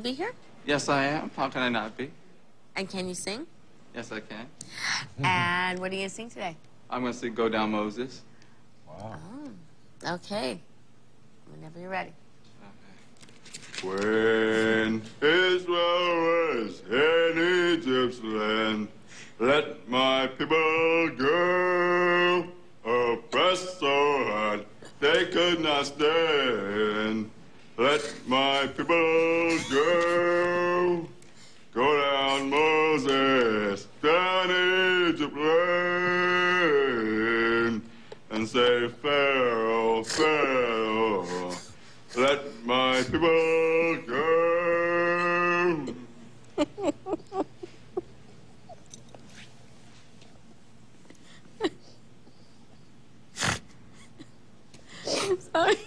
be here? Yes, I am. How can I not be? And can you sing? Yes, I can. And what are you going to sing today? I'm going to sing Go Down Moses. Wow. Okay. Whenever you're ready. When Israel was in Egypt's land, let my people go. Oppressed so hard they could not stand. Let my people go. Go down, Moses, down Egypt land, and say, Pharaoh, Pharaoh, let my people go. Sorry.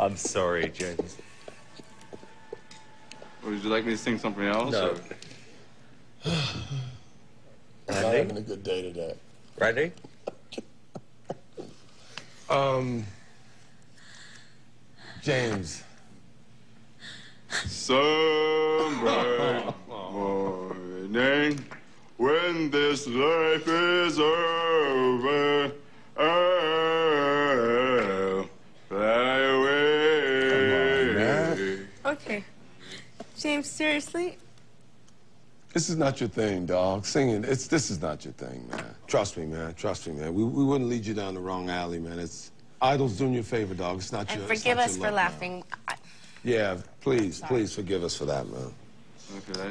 I'm sorry, James. Would you like me to sing something else? No. or- I'm having a good day today. Ready? Um, James. Some morning when this life is over, I'll fly away. man. Okay. James, seriously? This is not your thing, dog. Singing, it's this is not your thing, man. Trust me, man. Trust me, man. We, we wouldn't lead you down the wrong alley, man. It's idols doing you a favor, dog. It's not And your. it's forgive not us your for luck, man. laughing. I- Yeah, please, please forgive us for that, man. Okay.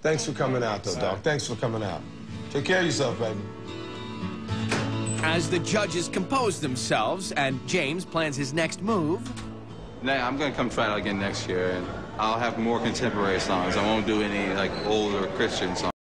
Thanks for coming out, though, dog. Thanks for coming out. Take care of yourself, baby. As the judges compose themselves and James plans his next move, Now, I'm gonna come try it again next year, and I'll have more contemporary songs. I won't do any like older Christian songs.